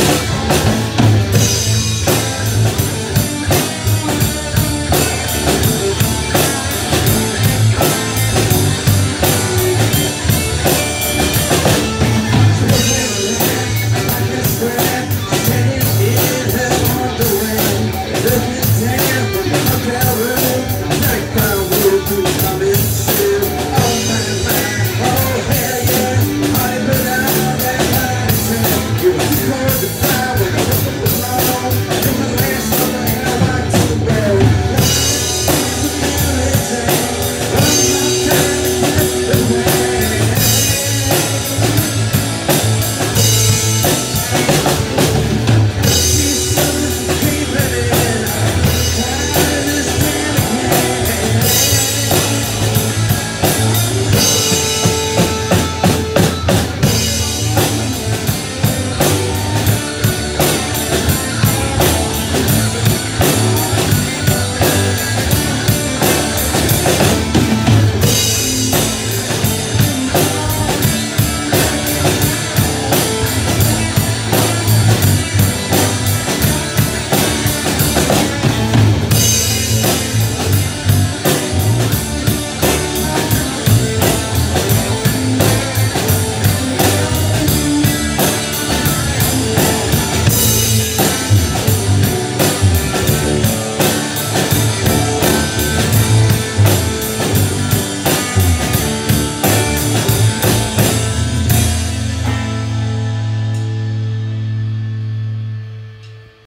you.